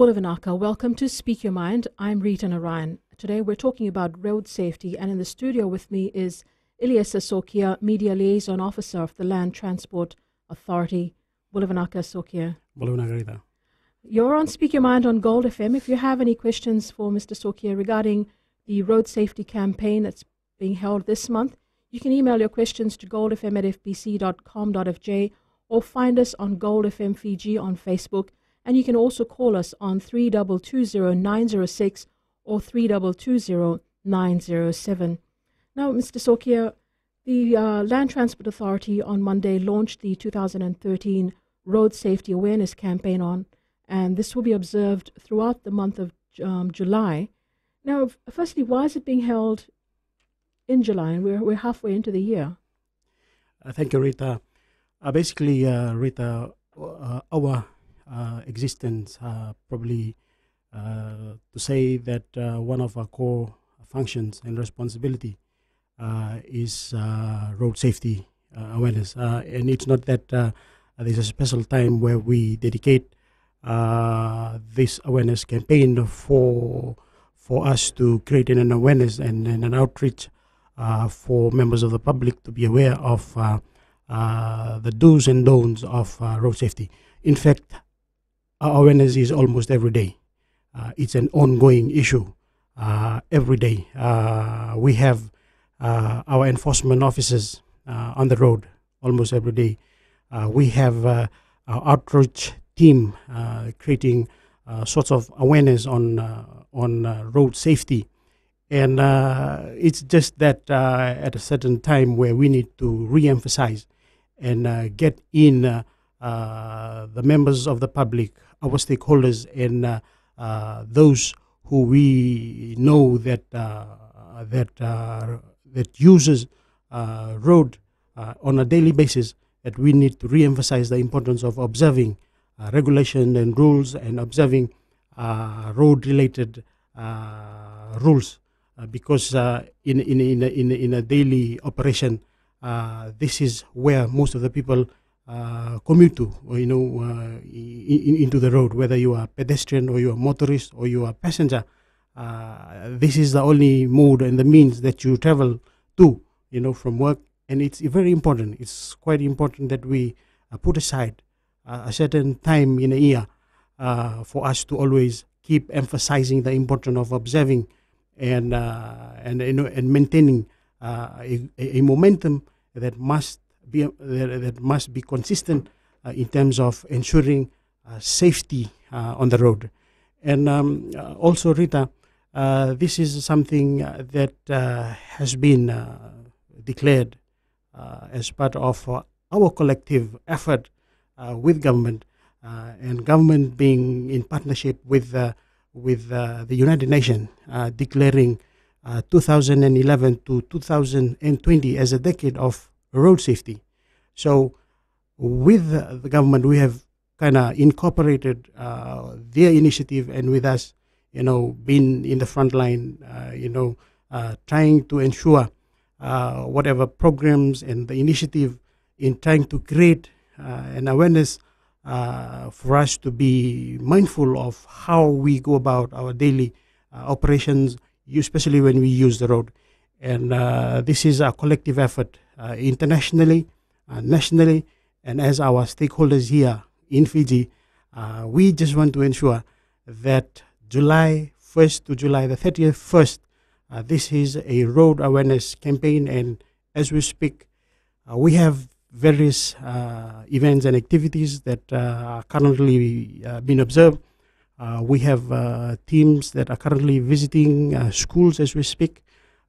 Bulavanaka, welcome to Speak Your Mind. I'm Rita Narayan. Today we're talking about road safety, and in the studio with me is Ilyas Sokia, Media Liaison Officer of the Land Transport Authority. Bulavanaka Sokia. Bulavanaka Rita. You're on Speak Your Mind on Gold FM. If you have any questions for Mr. Sokia regarding the road safety campaign that's being held this month, you can email your questions to goldfm at fbc.com.fj or find us on Gold FM Fiji on Facebook. And you can also call us on 3220906 or 3220907. Now, Mr. Sokia, the uh, Land Transport Authority on Monday launched the 2013 Road Safety Awareness Campaign on, and this will be observed throughout the month of um, July. Now, firstly, why is it being held in July? And we're, we're halfway into the year. Uh, thank you, Rita. Uh, basically, uh, Rita, uh, our Uh, existence uh, probably uh, to say that one of our core functions and responsibility is road safety awareness. and it's not that there's a special time where we dedicate this awareness campaign for for us to create an awareness and, and an outreach uh, for members of the public to be aware of uh, uh, the do's and don'ts of uh, road safety. In fact, awareness is almost every day. Uh, it's an ongoing issue every day. we have our enforcement officers on the road almost every day. we have our outreach team creating sorts of awareness on on road safety and uh, it's just that uh, at a certain time where we need to re-emphasize and uh, get in uh, uh, the members of the public, Uh, our stakeholders, and uh, uh, those who we know that uh, that that uses road on a daily basis. That we need to re-emphasize the importance of observing regulation and rules and observing road-related rules. Uh, because uh, in, in, in, a, in, a, in a daily operation, uh, this is where most of the people uh, commute to, or, you know, uh, in, into the road, whether you are pedestrian or you are motorist or you are passenger. Uh, this is the only mode and the means that you travel to, you know, from work. And it's very important. It's quite important that we put aside a certain time in a year for us to always keep emphasizing the importance of observing and and you know and maintaining uh, a, a, momentum that must be that, that must be consistent uh, in terms of ensuring uh, safety on the road. And um, also, Rita, this is something that has been declared as part of our collective effort with government and government being in partnership with with uh, the United Nations uh, declaring uh, 2011 to 2020 as a decade of road safety. So, with the government, we have kind of incorporated uh, their initiative, and with us, you know, being in the front line, uh, you know, uh, trying to ensure whatever programs and the initiative in trying to create an awareness for us to be mindful of how we go about our daily operations especially when we use the road. And uh, this is a collective effort uh, internationally, uh, nationally, and as our stakeholders here in Fiji, uh, we just want to ensure that July 1st to July the 31st, uh, this is a road awareness campaign. And as we speak, uh, we have various events and activities that are currently being observed uh, we have uh, teams that are currently visiting uh, schools as we speak.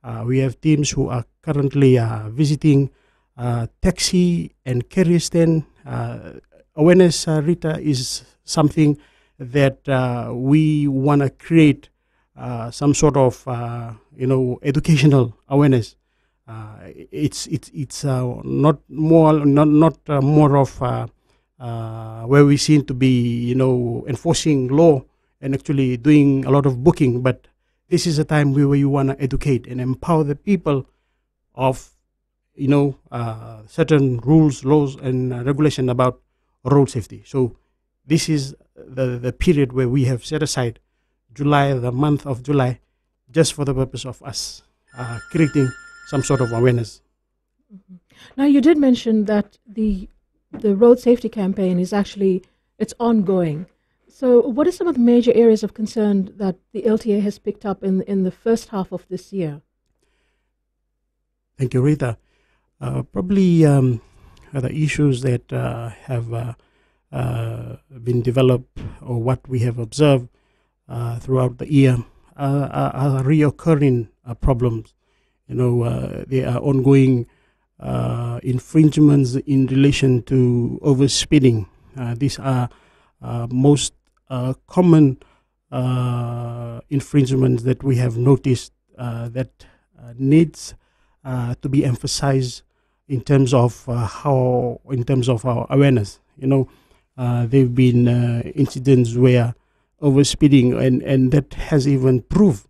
Uh, we have teams who are currently uh, visiting uh, taxi and carrier stand. Uh, awareness, uh, Rita, is something that uh, we want to create some sort of, you know, educational awareness. it's it's it's not more not not more of uh, where we seem to be, you know, enforcing law and actually doing a lot of booking. But this is a time where you want to educate and empower the people of, you know, uh, certain rules, laws, and uh, regulation about road safety. So this is the, the period where we have set aside July, the month of July, just for the purpose of us uh, creating some sort of awareness. Mm-hmm. Now, you did mention that the the road safety campaign is actually it's ongoing. So, what are some of the major areas of concern that the LTA has picked up in in the first half of this year? Thank you, Rita. Uh, probably um, the issues that uh, have uh, uh, been developed or what we have observed uh, throughout the year are, are reoccurring problems. You know, there are ongoing infringements in relation to overspeeding. these are most common infringements that we have noticed that needs to be emphasized in terms of uh, how, in terms of our awareness. You know, uh, there have been uh, incidents where overspeeding, and, and that has even proved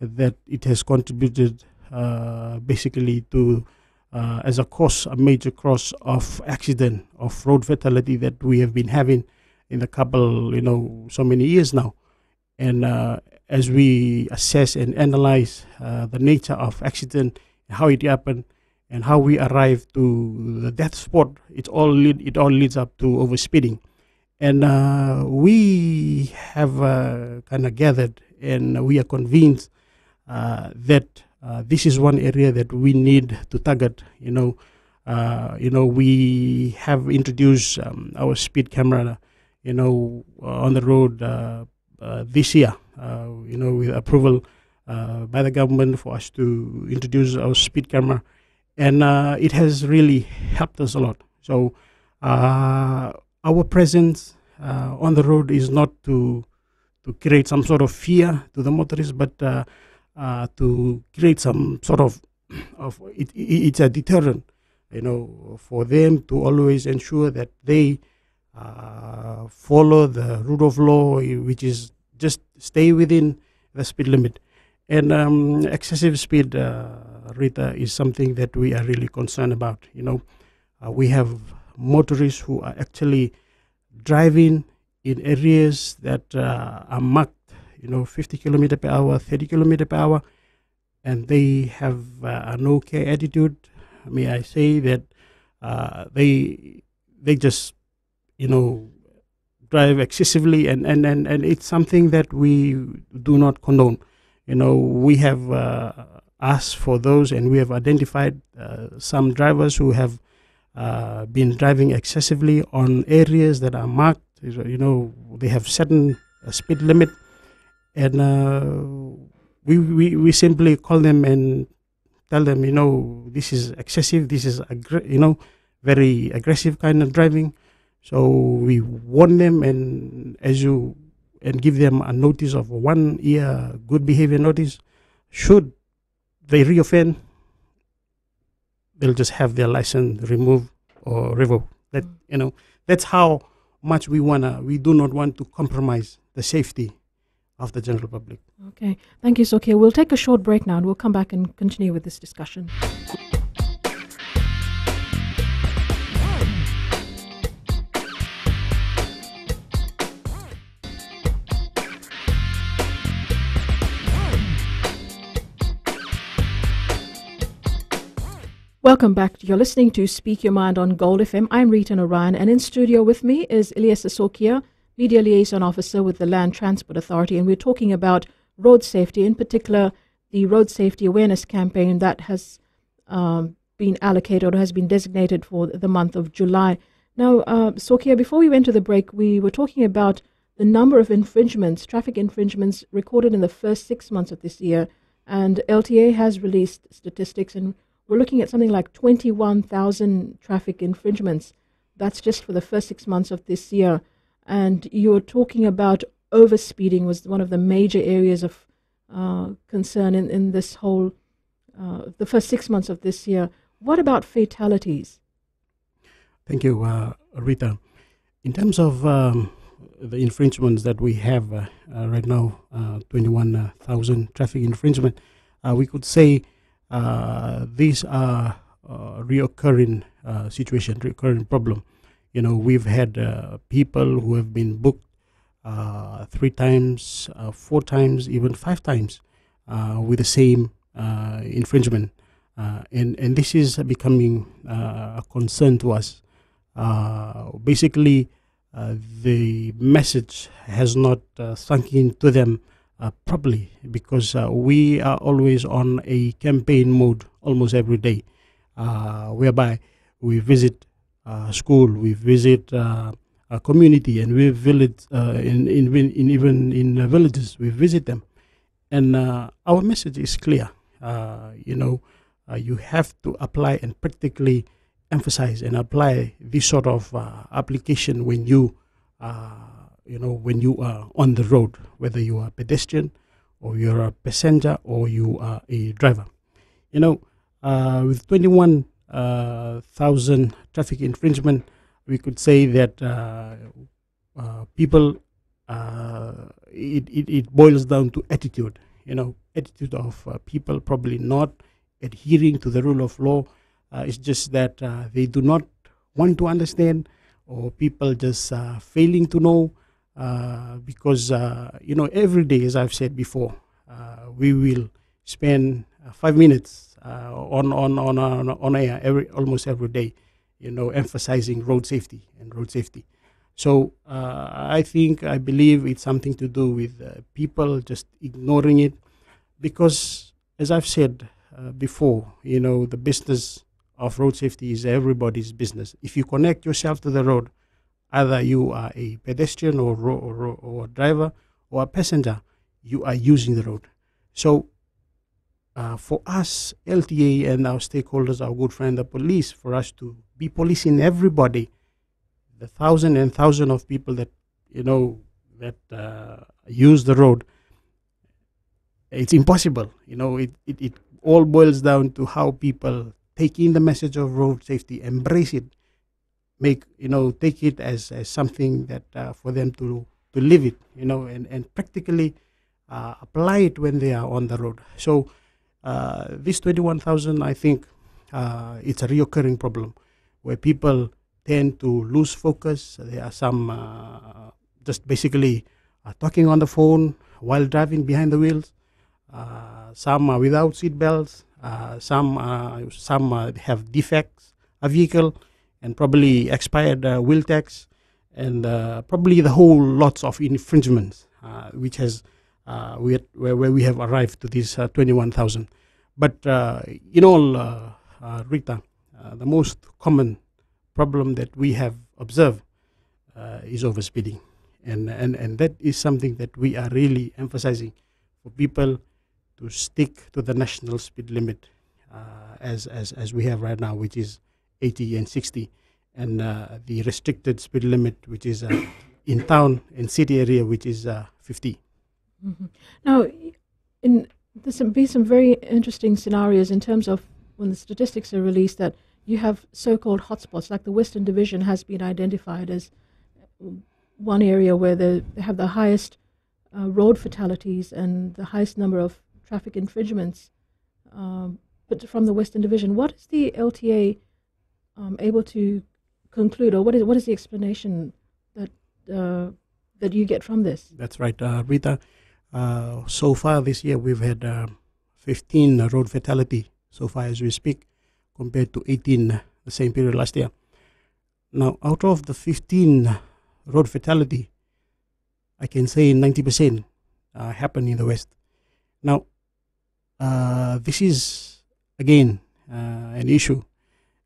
that it has contributed uh, basically to, uh, as a cause, a major cause of accident, of road fatality that we have been having in a couple, you know, so many years now. And uh, as we assess and analyze the nature of accident, how it happened, and how we arrive to the death spot, it all lead, it all leads up to overspeeding, and uh, we have uh, kind of gathered and we are convinced uh, that uh, this is one area that we need to target. You know, uh, you know we have introduced um, our speed camera, you know, on the road this year. you know, with approval by the government for us to introduce our speed camera and uh, it has really helped us a lot. So uh, our presence uh, on the road is not to to create some sort of fear to the motorists, but uh, uh, to create some sort of of it, it's a deterrent, you know, for them to always ensure that they uh, follow the rule of law, which is just stay within the speed limit, and um, excessive speed Rita, is something that we are really concerned about. You know, uh, we have motorists who are actually driving in areas that uh, are marked, you know, 50 kilometer per hour, 30 kilometer per hour, and they have uh, no care attitude. May I say that uh, they they just, you know, drive excessively, and, and, and, and it's something that we do not condone. You know, we have uh, asked for those, and we have identified uh, some drivers who have uh, been driving excessively on areas that are marked. You know, they have certain uh, speed limit, and uh, we, we we simply call them and tell them, you know, this is excessive. This is you know, very aggressive kind of driving. So we warn them, and as you and give them a notice of one year good behavior notice. Should they reoffend, they'll just have their license removed or revoked. That mm. you know, that's how much we wanna. We do not want to compromise the safety of the general public. Okay, thank you, Sokia. We'll take a short break now, and we'll come back and continue with this discussion. Welcome back. You're listening to Speak Your Mind on Gold FM. I'm Rita Narayan, and in studio with me is Elias Sokia, Media Liaison Officer with the Land Transport Authority, and we're talking about road safety, in particular the road safety awareness campaign that has um, been allocated or has been designated for the month of July. Now, uh, Sokia, before we went to the break, we were talking about the number of infringements, traffic infringements recorded in the first six months of this year, and LTA has released statistics and we're looking at something like 21,000 traffic infringements. That's just for the first six months of this year. And you're talking about overspeeding was one of the major areas of uh, concern in, in this whole, uh, the first six months of this year. What about fatalities? Thank you, uh, Rita. In terms of um, the infringements that we have uh, uh, right now, uh, 21,000 traffic infringement, we could say these are uh, reoccurring uh, situation, recurring problem. You know, we've had uh, people who have been booked uh, three times, uh, four times, even five times uh, with the same uh, infringement. Uh, and, and this is becoming uh, a concern to us. basically, the message has not sunk into them Uh, properly because uh, we are always on a campaign mode almost every day, uh, whereby we visit school, we visit a community, and we visit uh, in, in, in even in uh, villages. We visit them, and uh, our message is clear. you know, you have to apply and practically emphasize and apply this sort of application when you, you know, when you are on the road, whether you are a pedestrian or you're a passenger or you are a driver. You know, uh, with 21,000 uh, traffic infringement, we could say that uh, uh, people uh, it, it, it boils down to attitude you know attitude of people probably not adhering to the rule of law it's just that they do not want to understand or people just failing to know because you know every day as i've said before we will spend five minutes uh, on, on, on, on, on air every, almost every day you know, emphasizing road safety and road safety. So uh, I think, I believe it's something to do with uh, people just ignoring it because, as I've said uh, before, you know, the business of road safety is everybody's business. If you connect yourself to the road, either you are a pedestrian or, or, or a driver or a passenger, you are using the road. So uh, for us, LTA and our stakeholders, our good friend, the police, for us to be policing everybody, the thousand and thousand of people that you know that uh, use the road, it's impossible. You know, it, it, it all boils down to how people take in the message of road safety, embrace it, make you know, take it as, as something that uh, for them to to live it, you know, and and practically uh, apply it when they are on the road. So uh, this 21,000, I think uh, it's a reoccurring problem where people tend to lose focus. There are some uh, just basically talking on the phone while driving behind the wheels. some are without seat belts. some some have defects a vehicle and probably expired uh, wheel tax and uh, probably the whole lots of infringements uh, which has uh, we had, where, where we have arrived to this uh, 21,000. But uh, in all, Rita, the most common problem that we have observed is overspeeding. And, and, and that is something that we are really emphasizing for people to stick to the national speed limit as, as, as we have right now, which is 80 and 60 and uh, the restricted speed limit, which is uh, in town and city area, which is uh, 50. Mm-hmm. Now, in there's some, be some very interesting scenarios in terms of when the statistics are released that you have so-called hotspots, like the Western Division has been identified as one area where they have the highest uh, road fatalities and the highest number of traffic infringements. Um, but from the Western Division, what is the LTA um, able to conclude, or what is what is the explanation that uh, that you get from this? That's right, uh, Rita. Uh, so far this year, we've had uh, 15 road fatality so far as we speak, compared to 18 the same period last year. Now, out of the 15 road fatality, I can say 90% uh, happen in the West. Now, uh, this is again uh, an issue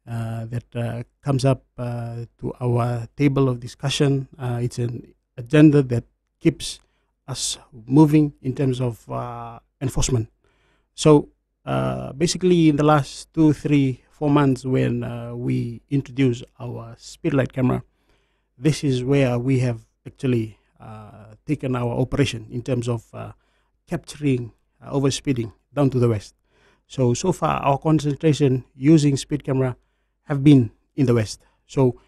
that uh, comes up uh, to our table of discussion. it's an agenda that keeps us moving in terms of uh, enforcement. So uh, basically, in the last two, three, four months, when uh, we introduced our speedlight camera, this is where we have actually uh, taken our operation in terms of uh, capturing uh, overspeeding down to the west. So so far, our concentration using speed camera have been in the west. So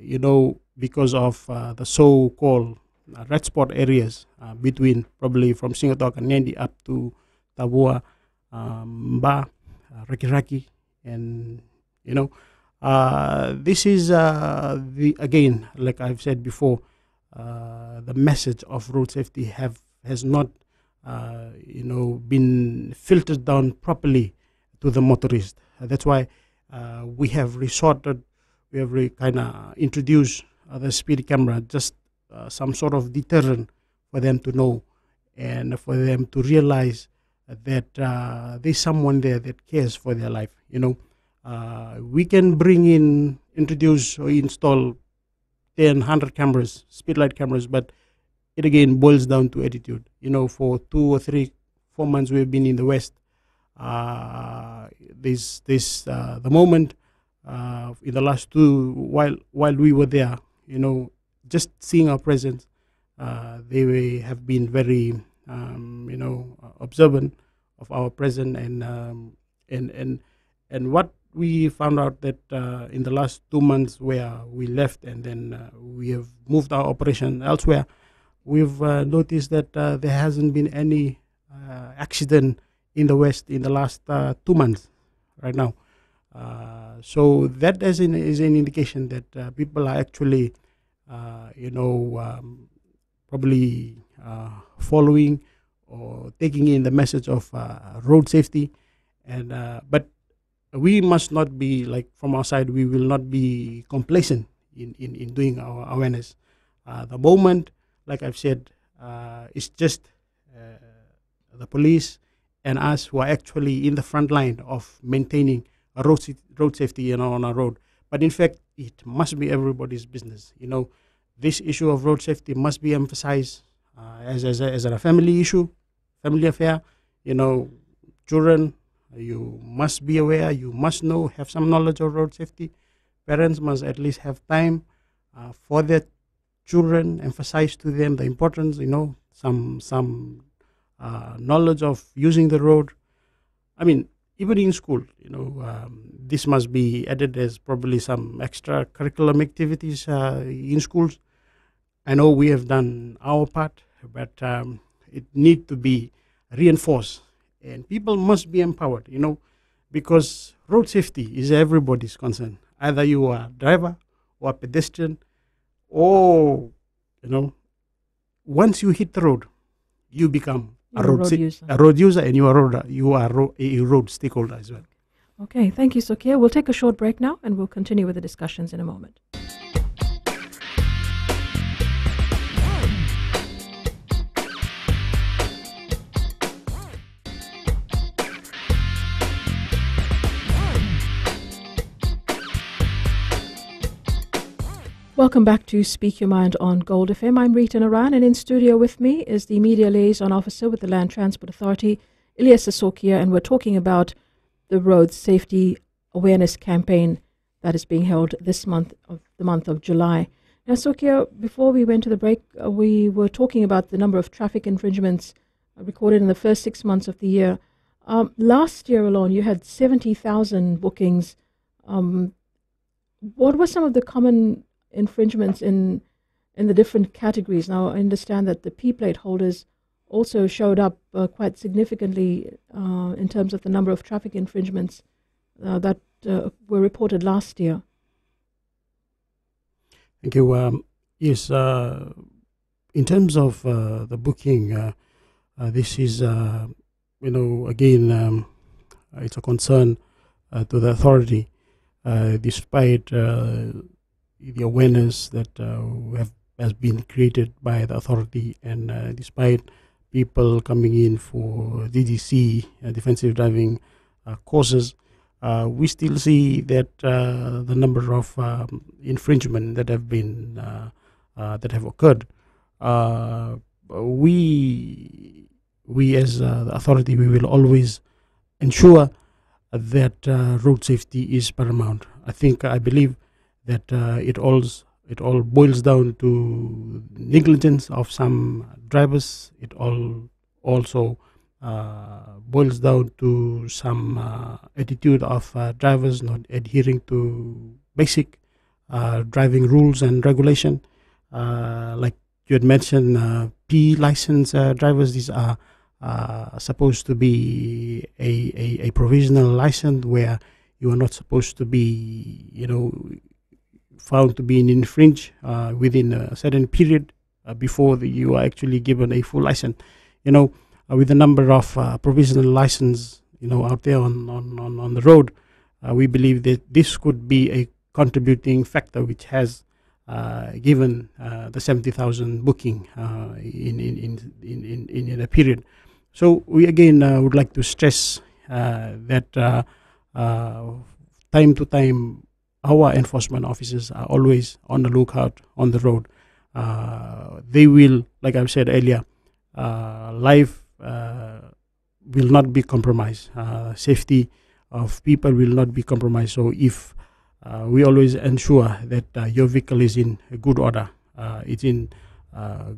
you know because of the so-called uh, red spot areas uh, between probably from Sigatoka and Nadi up to Tavua, um, Mba, uh, Raki Raki, and you know, uh, this is uh, the again, like I've said before, uh, the message of road safety have has not uh, you know been filtered down properly to the motorist. Uh, that's why uh, we have resorted, we have re- kind of introduced the speed camera, just some sort of deterrent for them to know and for them to realize that uh, there's someone there that cares for their life. You know, uh, we can bring in, introduce or install 10, 100 cameras, speedlight cameras, but it again boils down to attitude. You know, for two or three, four months we've been in the West. Uh, this, this, uh, the moment uh, in the last two, while while we were there, you know, just seeing our presence, uh, they have been very um, you know, observant of our present and um, and and and what we found out that uh, in the last two months where we left and then uh, we have moved our operation elsewhere, we've noticed that there hasn't been any accident in the west in the last uh, two months right now. so that is an, is an indication that people are actually, you know, um, probably uh, following or taking in the message of uh, road safety. And uh, but we must not be like from our side. We will not be complacent in in, in doing our awareness. the moment, like I've said, it's just the police and us who are actually in the front line of maintaining road, road safety you know, on our road. But in fact, it must be everybody's business. You know, this issue of road safety must be emphasized uh, as, as, a, as a family issue, family affair. You know, children, you must be aware, you must know, have some knowledge of road safety. Parents must at least have time uh, for their children, emphasize to them the importance, you know, some, some uh, knowledge of using the road. I mean, even in school, you know, um, this must be added as probably some extra curriculum activities uh, in schools I know we have done our part, but um, it need to be reinforced, and people must be empowered. You know, because road safety is everybody's concern. Either you are a driver or a pedestrian, or you know, once you hit the road, you become a road, road user. a road user, and you are road, you are ro- a road stakeholder as well. Okay, thank you, Sokia. We'll take a short break now, and we'll continue with the discussions in a moment. Welcome back to Speak Your Mind on Gold FM. I'm Rita Narayan, and in studio with me is the Media Liaison Officer with the Land Transport Authority, Ilyas Sokia, and we're talking about the road safety awareness campaign that is being held this month of the month of July. Now, Sokia, before we went to the break, uh, we were talking about the number of traffic infringements recorded in the first six months of the year. Um, last year alone, you had 70,000 bookings. Um, what were some of the common infringements in in the different categories. Now, I understand that the P plate holders also showed up uh, quite significantly uh, in terms of the number of traffic infringements uh, that uh, were reported last year. Thank you. Um, yes, uh, in terms of uh, the booking, this is, you know, again, um, it's a concern to the authority, despite the awareness that uh, have has been created by the authority, and uh, despite people coming in for DDC uh, defensive driving courses, we still see that the number of um, infringement that have been that have occurred. we we as uh, the authority we will always ensure that uh, road safety is paramount. I think I believe that uh, it all it all boils down to negligence of some drivers. It all also uh, boils down to some uh, attitude of uh, drivers not adhering to basic uh, driving rules and regulation. Uh, like you had mentioned, P license drivers. These are supposed to be a, a, a provisional license where you are not supposed to be, you know, found to be infringed uh, within a certain period uh, before the, you are actually given a full license. You know, uh, with the number of uh, provisional license, you know, out there on on, on, on the road, uh, we believe that this could be a contributing factor which has given the 70,000 booking in, in, in, in, in, in a period. So we again would like to stress that time to time our enforcement officers are always on the lookout on the road. Uh, they will, like I've said earlier, uh, life uh, will not be compromised. Uh, safety of people will not be compromised. So if uh, we always ensure that uh, your vehicle is in good order, it's in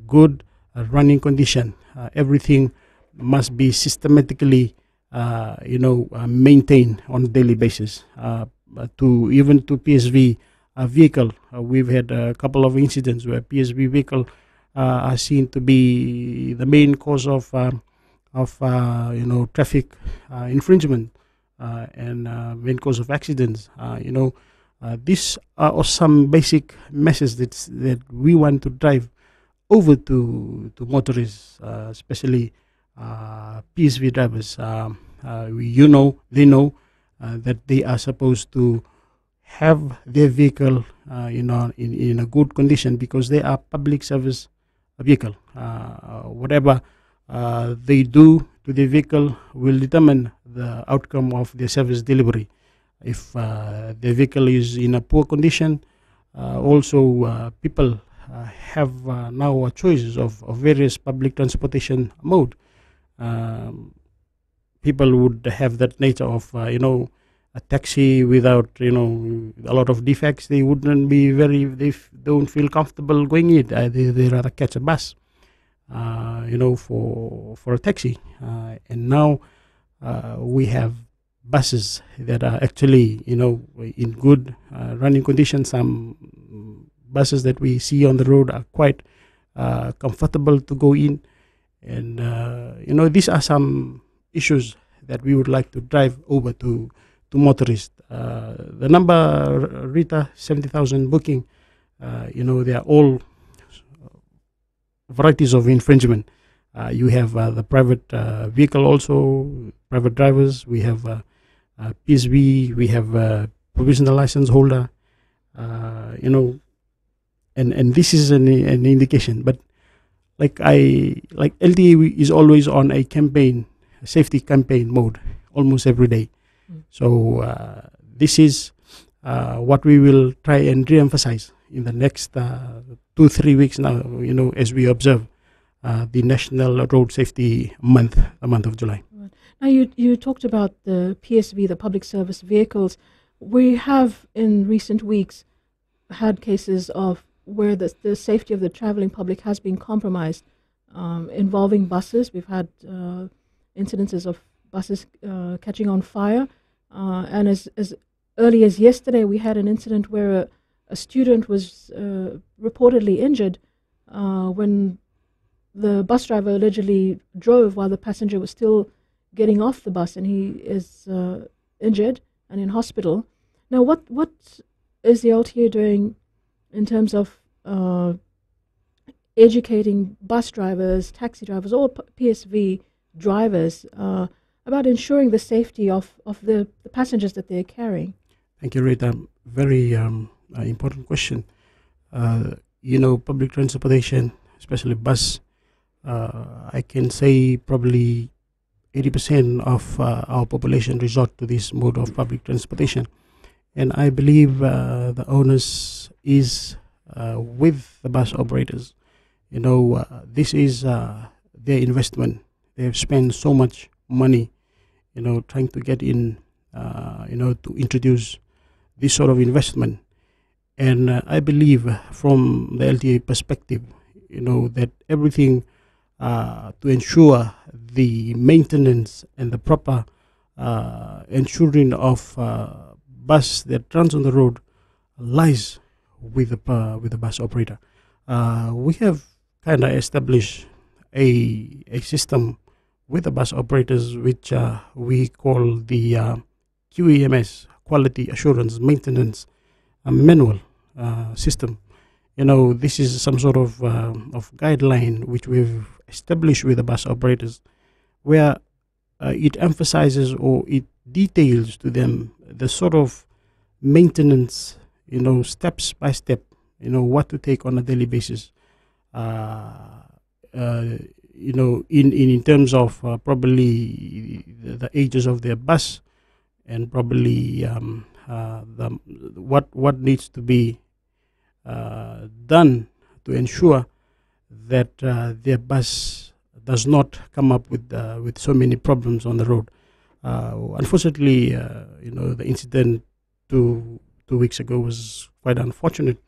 good running condition, everything must be systematically, you know, maintained on a daily basis. Uh, to even to PSV uh, vehicle, uh, we've had a couple of incidents where PSV vehicle are seen to be the main cause of um, of you know traffic infringement and main cause of accidents. You know, these are some basic messages that that we want to drive over to to motorists, especially PSV drivers. Um, uh, you know, they know uh, that they are supposed to have their vehicle, uh, you know, in, in a good condition because they are public service vehicle. Uh, whatever uh, they do to the vehicle will determine the outcome of their service delivery. If uh, the vehicle is in a poor condition, uh, also people have now choices of, of various public transportation mode. Um, people would have that nature of uh, you know a taxi without you know a lot of defects. They wouldn't be very. They f- don't feel comfortable going it. Uh, they they rather catch a bus, uh, you know, for for a taxi. Uh, and now uh, we have buses that are actually you know in good uh, running condition. Some buses that we see on the road are quite comfortable to go in, and you know these are some issues that we would like to drive over to to motorists. Uh, the number Rita seventy thousand booking, uh, you know they are all varieties of infringement. Uh, you have uh, the private uh, vehicle also, private drivers. We have uh, PSV. We have provisional license holder. You know, and and this is an an indication. But like I like we- is always on a campaign, safety campaign mode, almost every day. Mm. So uh, this is uh, what we will try and re-emphasize in the next uh, two three weeks now. You know, as we observe uh, the National Road Safety Month, the month of July. Now, you, you talked about the PSV, the public service vehicles. We have in recent weeks had cases of where the, the safety of the traveling public has been compromised um, involving buses. We've had uh, incidences of buses uh, catching on fire. Uh, and as, as early as yesterday, we had an incident where a, a student was uh, reportedly injured uh, when the bus driver allegedly drove while the passenger was still getting off the bus, and he is uh, injured and in hospital. Now, what what is the LTA doing in terms of uh, educating bus drivers, taxi drivers, or PSV drivers uh, about ensuring the safety of, of the, the passengers that they're carrying? Thank you, Rita. Very um, uh, important question. Uh, you know, public transportation, especially bus, uh, I can say probably 80% of uh, our population resort to this mode of public transportation. And I believe uh, the onus is with the bus operators. You know, this is their investment. They have spent so much money, you know, trying to get in, uh, you know, to introduce this sort of investment. And uh, I believe from the LTA perspective, you know, that everything uh, to ensure the maintenance and the proper uh, ensuring of uh, bus that runs on the road lies with the uh, with the bus operator. We have kind of established a a system with the bus operators, which uh, we call the uh, QEMS, Quality Assurance Maintenance uh, Manual uh, System, you know, this is some sort of um, of guideline which we've established with the bus operators, where uh, it emphasizes or it details to them the sort of maintenance, you know, steps by step, you know, what to take on a daily basis. Uh, uh, you know, in, in, in terms of uh, probably the, ages of their bus and probably um, uh, the, what what needs to be uh, done to ensure that uh, their bus does not come up with uh, with so many problems on the road. unfortunately, you know, the incident two two weeks ago was quite unfortunate.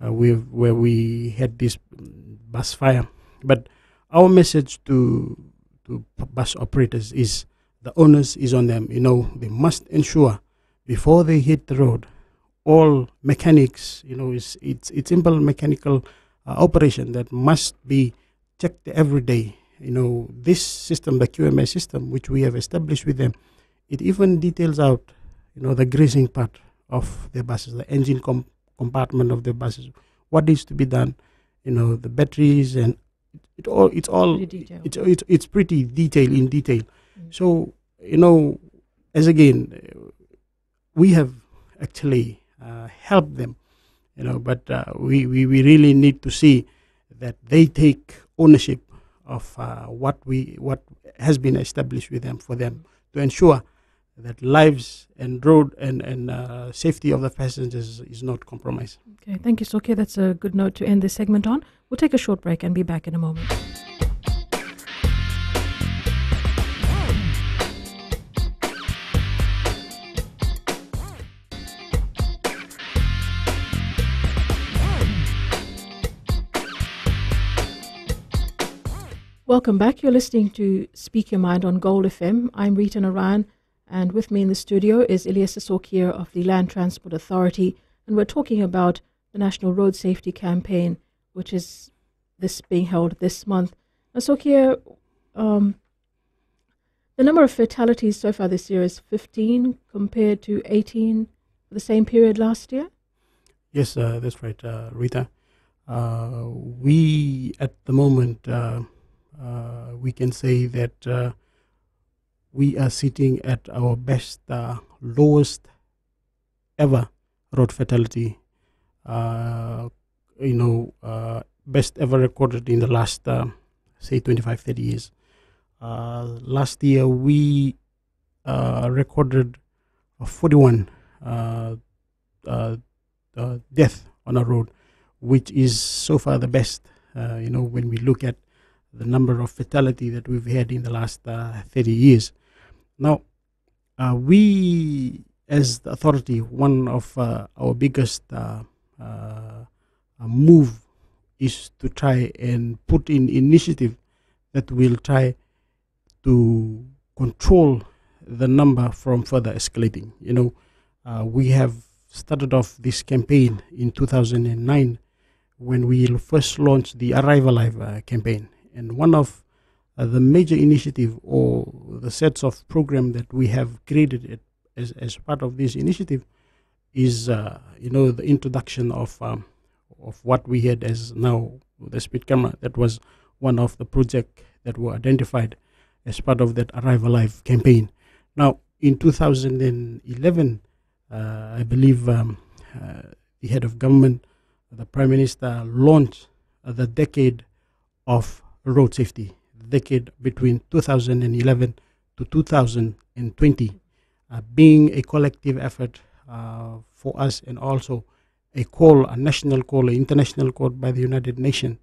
Uh, where we had this bus fire, but our message to to bus operators is the onus is on them. You know, they must ensure before they hit the road, all mechanics. You know, it's it's it's simple mechanical uh, operation that must be checked every day. You know, this system, the QMS system, which we have established with them, it even details out, you know, the greasing part of the buses, the engine com- compartment of the buses, what needs to be done, you know, the batteries and it all it's all it's, it's it's pretty detailed in detail. Mm. So you know, as again, we have actually uh, helped them, you know, but uh, we, we we really need to see that they take ownership of uh, what we what has been established with them for them to ensure that lives and road and, and uh, safety of the passengers is not compromised. Okay, thank you, Sokia. That's a good note to end this segment on. We'll take a short break and be back in a moment. Welcome back. You're listening to Speak Your Mind on Gold FM. I'm Rita Narayan and with me in the studio is Elias Sokia of the Land Transport Authority. And we're talking about the National Road Safety Campaign, which is this being held this month. Sokia, um, the number of fatalities so far this year is 15 compared to 18 for the same period last year? Yes, uh, that's right, uh, Rita. Uh, we, at the moment, uh, uh, we can say that uh, we are sitting at our best, uh, lowest ever road fatality. Uh, you know, uh, best ever recorded in the last, uh, say, 25, 30 years. Uh, last year, we uh, recorded 41 death on a road, which is so far the best. you know, when we look at the number of fatality that we've had in the last 30 years. Now, uh, we, as the authority, one of uh, our biggest uh, uh, move is to try and put in initiative that will try to control the number from further escalating. You know, uh, we have started off this campaign in 2009 when we first launched the Arrive Alive uh, campaign. And one of uh, the major initiative or the sets of program that we have created as, as part of this initiative is uh, you know the introduction of um, of what we had as now the speed camera that was one of the project that were identified as part of that arrive alive campaign. Now in 2011 uh, i believe um, uh, the head of government the prime minister launched the decade of road safety decade between 2011 to 2020, uh, being a collective effort uh, for us and also a call, a national call, an international call by the United Nations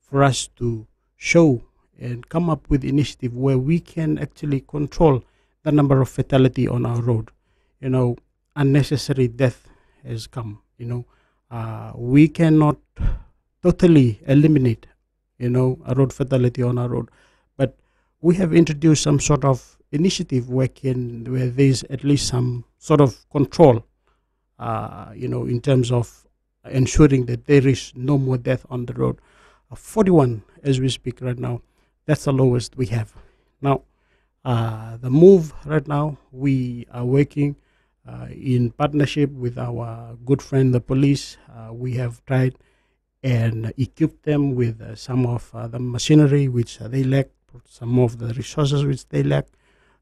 for us to show and come up with initiative where we can actually control the number of fatality on our road. You know, unnecessary death has come. You know, uh, we cannot totally eliminate, you know, a road fatality on our road, we have introduced some sort of initiative where can where there's at least some sort of control, uh, you know, in terms of ensuring that there is no more death on the road. Uh, 41 as we speak right now. That's the lowest we have. Now, uh, the move right now, we are working uh, in partnership with our good friend, the police. Uh, we have tried and equip them with uh, some of the machinery which they lack, some of the resources which they lack.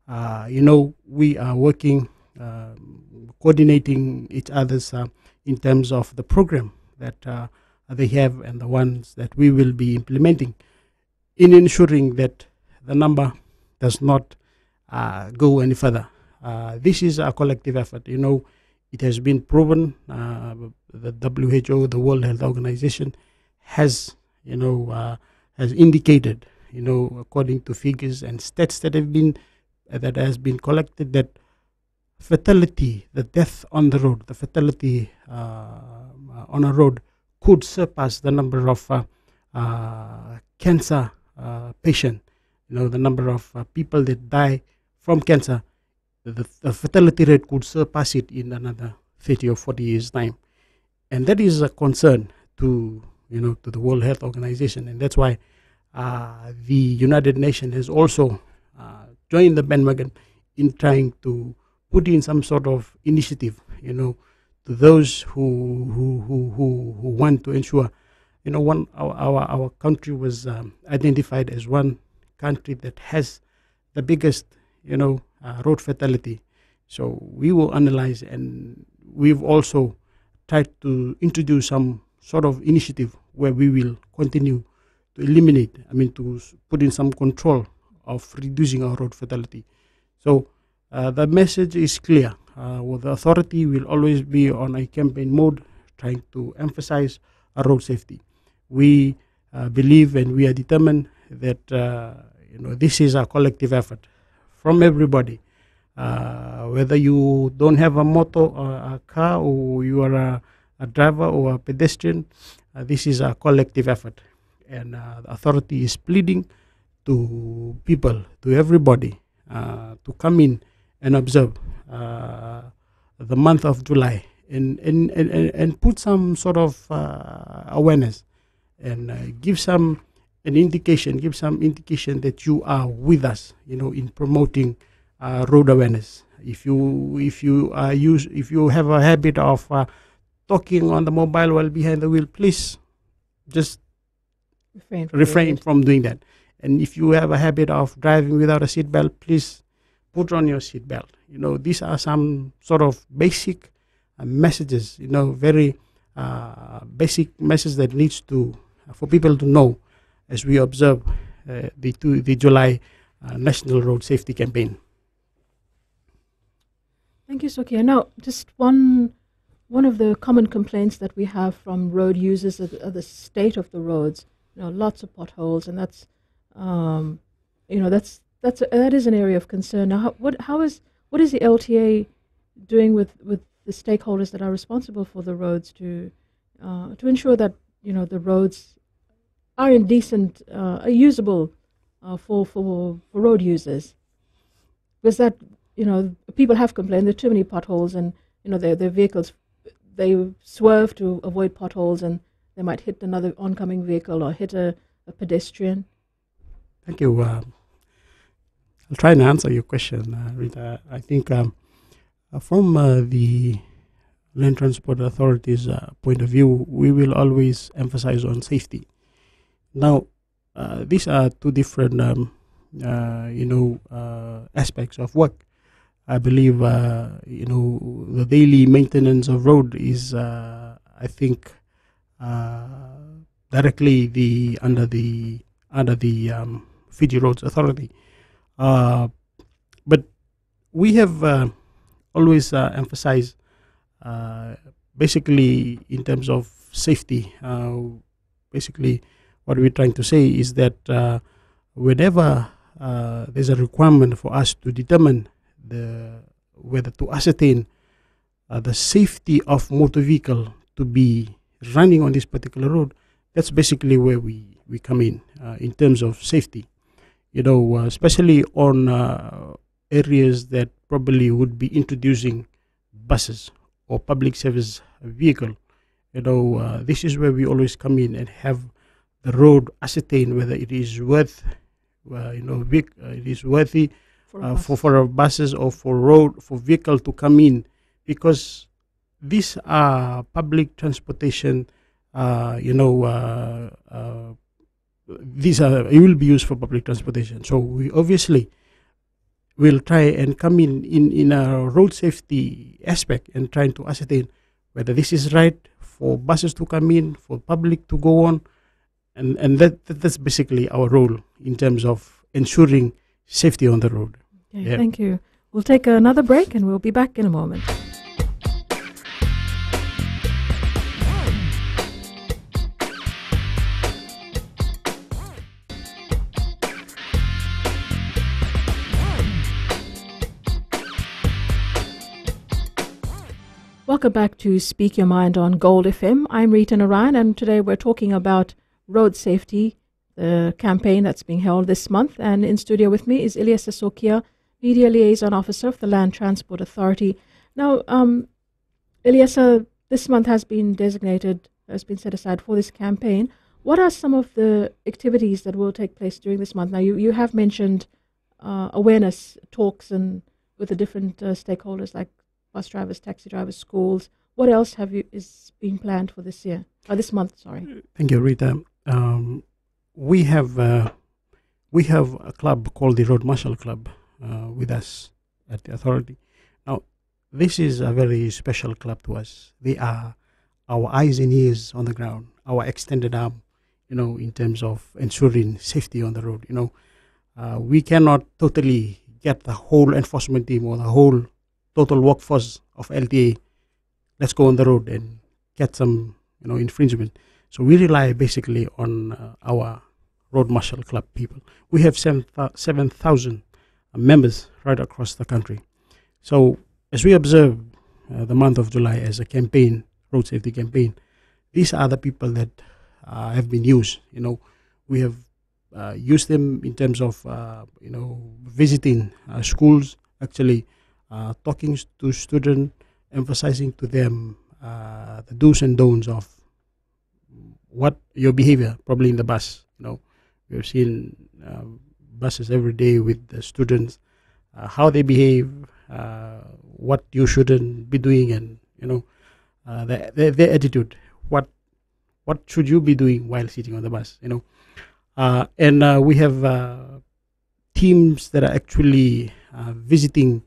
Uh, you know, we are working, um, coordinating each other's uh, in terms of the program that uh, they have and the ones that we will be implementing in ensuring that the number does not uh, go any further. this is a collective effort. You know, it has been proven uh, the WHO, the World Health Organization, has you know uh, has indicated you know according to figures and stats that have been uh, that has been collected that fatality, the death on the road, the fatality uh, on a road could surpass the number of uh, uh, cancer patient. You know the number of people that die from cancer the, the fatality rate could surpass it in another 30 or 40 years time and that is a concern to you know to the world health organization and that's why uh, the united nations has also uh, joined the bandwagon in trying to put in some sort of initiative you know to those who who who who, who want to ensure you know one our our, our country was um, identified as one country that has the biggest you know uh, road fatality. So we will analyze, and we've also tried to introduce some sort of initiative where we will continue to eliminate, I mean, to put in some control of reducing our road fatality. So uh, the message is clear. Uh, well, the authority will always be on a campaign mode, trying to emphasize our road safety. We uh, believe and we are determined that uh, you know this is a collective effort from everybody. Uh, whether you don't have a motor or a car or you are a, a driver or a pedestrian, uh, this is a collective effort. And uh, the authority is pleading to people, to everybody, uh, to come in and observe uh, the month of July and, and, and, and put some sort of uh, awareness and give some an indication, give some indication that you are with us, you know, in promoting uh, road awareness. If you if you uh, use if you have a habit of uh, talking on the mobile while behind the wheel, please just refrain, from, refrain doing from doing that. And if you have a habit of driving without a seatbelt, please put on your seatbelt. You know, these are some sort of basic uh, messages. You know, very uh, basic message that needs to for people to know as we observe uh, the, two, the July uh, National Road Safety Campaign. Thank you, Sokia. Now, just one one of the common complaints that we have from road users are the, are the state of the roads. You know, lots of potholes, and that's um, you know that's that's a, that is an area of concern. Now, how, what how is what is the LTA doing with with the stakeholders that are responsible for the roads to uh, to ensure that you know the roads are indecent, uh, are usable uh, for, for, for road users. Because that, you know, people have complained there are too many potholes and, you know, their, their vehicles, they swerve to avoid potholes and they might hit another oncoming vehicle or hit a, a pedestrian. Thank you. Uh, I'll try and answer your question, uh, Rita. I think um, uh, from uh, the Land Transport Authority's point of view, we will always emphasize on safety now, uh, these are two different, um, uh, you know, uh, aspects of work. I believe, uh, you know, the daily maintenance of road is, uh, I think, uh, directly the under the under the um, Fiji Roads Authority. but we have always emphasized, basically, in terms of safety, basically what we're trying to say is that uh, whenever uh, there's a requirement for us to determine the whether to ascertain uh, the safety of motor vehicle to be running on this particular road, that's basically where we, we come in uh, in terms of safety. You know, uh, especially on uh, areas that probably would be introducing buses or public service vehicle. You know, this is where we always come in and have the road ascertain whether it is worth uh, you know big, uh, it is worthy for, uh, for for buses or for road for vehicle to come in because these are public transportation uh, you know, uh, uh, these are it will be used for public transportation. So we obviously will try and come in in in a road safety aspect and trying to ascertain whether this is right for buses to come in, for public to go on, and and that, that that's basically our role in terms of ensuring safety on the road. Okay, Yeah. Thank you. We'll take another break and we'll be back in a moment. Welcome back to Speak Your Mind on Gold FM. I'm Rita Narayan, and today we're talking about road safety, the campaign that's being held this month. And in studio with me is Ilyas Sokia, Media Liaison Officer of the Land Transport Authority. Now, um, this month has been designated, has been set aside for this campaign. What are some of the activities that will take place during this month? Now, you, you have mentioned uh, awareness talks and with the different uh, stakeholders like bus drivers, taxi drivers, schools. What else have you is being planned for this year? Oh, this month, sorry. Thank you, Rita. Um, we have uh, we have a club called the Road Marshal Club uh, with us at the authority. Now, this is a very special club to us. They are our eyes and ears on the ground, our extended arm, you know, in terms of ensuring safety on the road. You know, uh, we cannot totally get the whole enforcement team or the whole total workforce of LTA. Let's go on the road and get some, you know, infringement. So we rely basically on uh, our road marshal club people. We have 7,000 members right across the country. So as we observe uh, the month of July as a campaign, road safety campaign, these are the people that uh, have been used. You know, we have uh, used them in terms of uh, you know visiting uh, schools, actually uh, talking to students, emphasizing to them uh, the do's and don'ts of what your behavior probably in the bus. You know, we've seen um, buses every day with the students, uh, how they behave, uh, what you shouldn't be doing, and you know, uh, their, their their attitude. What what should you be doing while sitting on the bus? You know, uh, and uh, we have uh, teams that are actually uh, visiting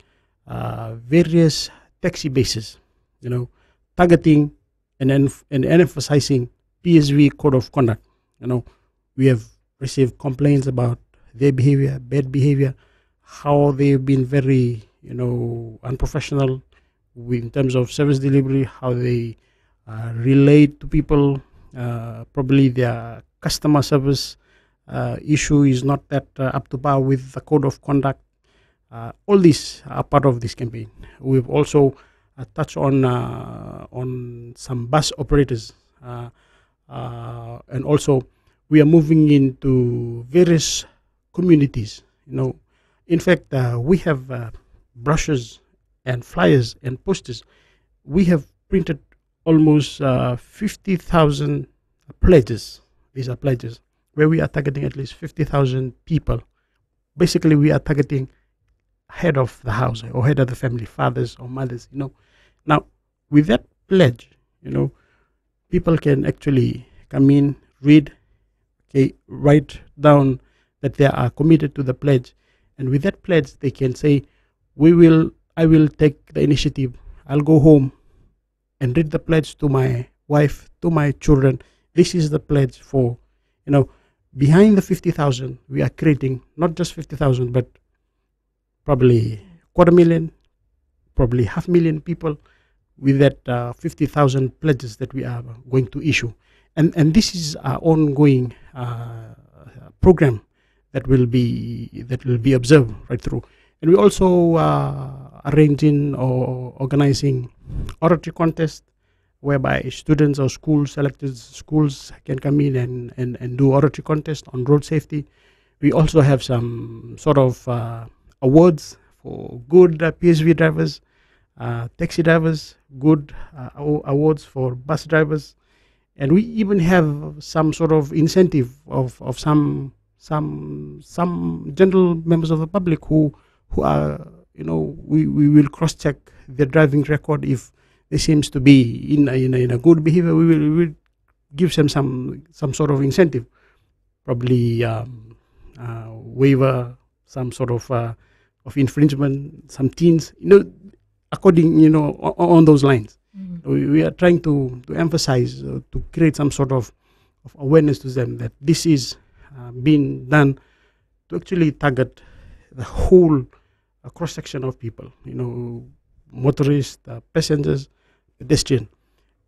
uh, various taxi bases. You know, targeting and enf- and emphasizing PSV code of conduct. You know, we have received complaints about their behavior, bad behavior, how they've been very, you know, unprofessional in terms of service delivery, how they uh, relate to people. Uh, probably their customer service uh, issue is not that uh, up to par with the code of conduct. Uh, all these are part of this campaign. We've also uh, touched on uh, on some bus operators, and also we are moving into various communities. You know, in fact, we have brochures and flyers and posters. We have printed almost uh, fifty thousand pledges. These are pledges where we are targeting at least fifty thousand people. Basically, we are targeting head of the house or head of the family, fathers or mothers. You know, now with that pledge, you know, people can actually come in, read, okay, write down that they are committed to the pledge, and with that pledge, they can say, "We will, I will take the initiative. I'll go home and read the pledge to my wife, to my children. This is the pledge for, you know, behind the fifty thousand, we are creating not just fifty thousand, but probably quarter million, probably half million people with that uh, 50,000 pledges that we are going to issue. And, and this is our ongoing uh, program that will be that will be observed right through. And we also uh, arranging or organizing oratory contest whereby students or schools selected schools can come in and, and, and do oratory contest on road safety. We also have some sort of uh, awards for good uh, PSV drivers, uh, taxi drivers, good uh, awards for bus drivers, and we even have some sort of incentive of, of some some some general members of the public who who are you know we, we will cross check their driving record if they seems to be in a, in a, in a good behavior. We will, we will gives them some some sort of incentive, probably um, uh, waiver some sort of uh, of infringement, some teens, you know, according you know on, on those lines. Mm. We, we are trying to to emphasize uh, to create some sort of, of awareness to them that this is uh, being done to actually target the whole uh, cross section of people. You know, motorists, uh, passengers, pedestrian,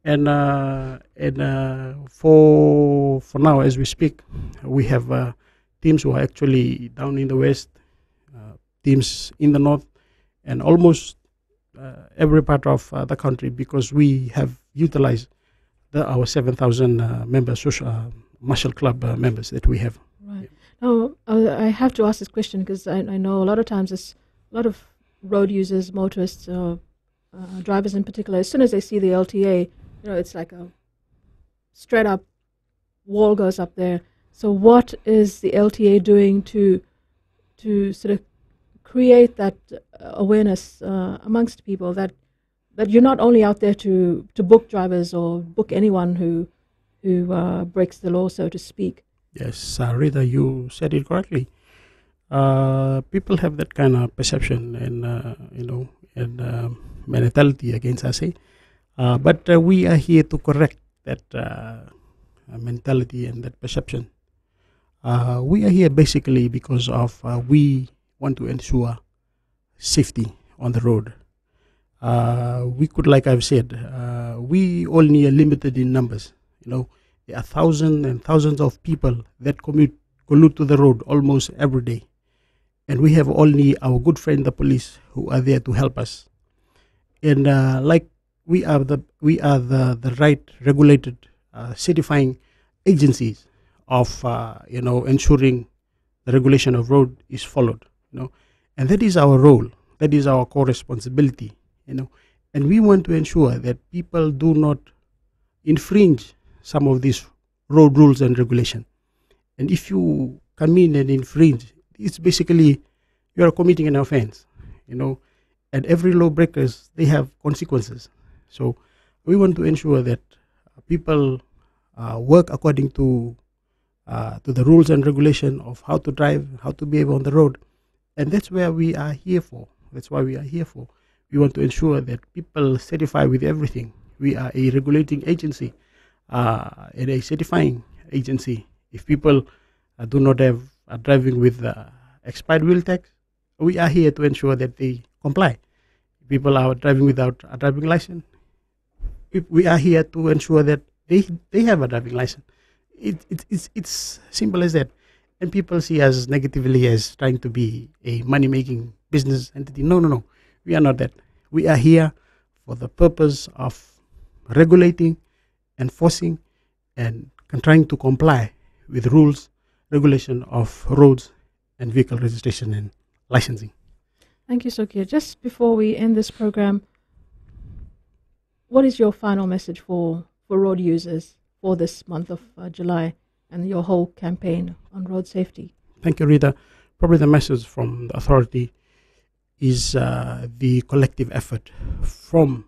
and uh, and uh, for for now as we speak, we have uh, teams who are actually down in the west, uh, teams in the north, and almost uh, every part of uh, the country because we have utilized the, our 7,000 uh, members, social uh, marshal club uh, members that we have. Right. Now, uh, I have to ask this question because I, I know a lot of times it's a lot of road users, motorists, drivers in particular, as soon as they see the LTA, you know, it's like a straight up wall goes up there. So, what is the LTA doing to to sort of create that uh, awareness uh, amongst people that that you're not only out there to, to book drivers or book anyone who who uh, breaks the law, so to speak. Yes, uh, Rita, you said it correctly. Uh, people have that kind of perception and, uh, you know, and um mentality against us. eh? Uh, but uh, we are here to correct that uh, uh, mentality and that perception. Uh, we are here basically because of uh, we want to ensure safety on the road. Uh, we could, like I've said, uh, we only are limited in numbers. You know, there are thousands and thousands of people that commute collude to the road almost every day, and we have only our good friend the police who are there to help us. And uh, like we are the we are the the right regulated uh, certifying agencies of uh, you know ensuring the regulation of road is followed. You know, and that is our role. That is our core responsibility. You know, and we want to ensure that people do not infringe some of these road rules and regulation. And if you come in and infringe, it's basically you are committing an offense. You know, and every law breakers they have consequences. So we want to ensure that uh, people uh, work according to uh, to the rules and regulation of how to drive, how to behave on the road, and that's where we are here for. That's why we are here for. We want to ensure that people certify with everything. We are a regulating agency uh, and a certifying agency. If people uh, do not have are driving with uh, expired wheel tax, we are here to ensure that they comply. People are driving without a driving license. We, are here to ensure that they they have a driving license. It, it, it's it's simple as that. And people see us negatively as trying to be a money making business entity. No, no, no. We are not that. We are here for the purpose of regulating, enforcing, and trying to comply with rules, regulation of roads and vehicle registration and licensing. Thank you, Sokia. Just before we end this program, what is your final message for, for road users for this month of uh, July and your whole campaign on road safety? Thank you, Rita. Probably the message from the authority is uh, the collective effort from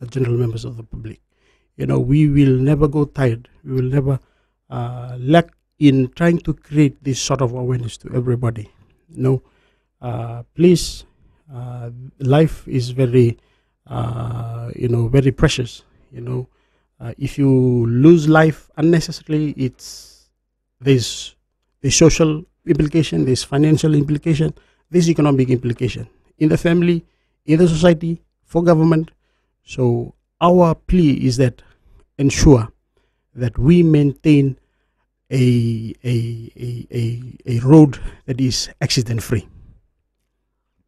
the general members of the public. You know, we will never go tired. We will never uh, lack in trying to create this sort of awareness to everybody. You know, uh, please, uh, life is very, uh, you know, very precious. You know, uh, if you lose life unnecessarily, it's there's the social implication, there's financial implication, there's economic implication in the family, in the society, for government. So our plea is that ensure that we maintain a a a a, a road that is accident free.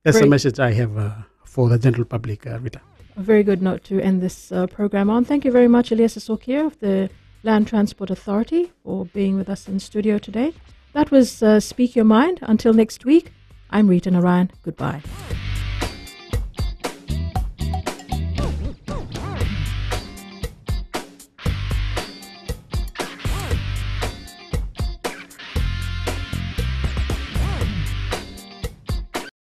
That's the message I have uh, for the general public, uh, Rita. A very good note to end this uh, program on. Thank you very much, Elias Sokia of the Land Transport Authority, for being with us in studio today. That was uh, Speak Your Mind. Until next week, I'm Rita Narayan. Goodbye.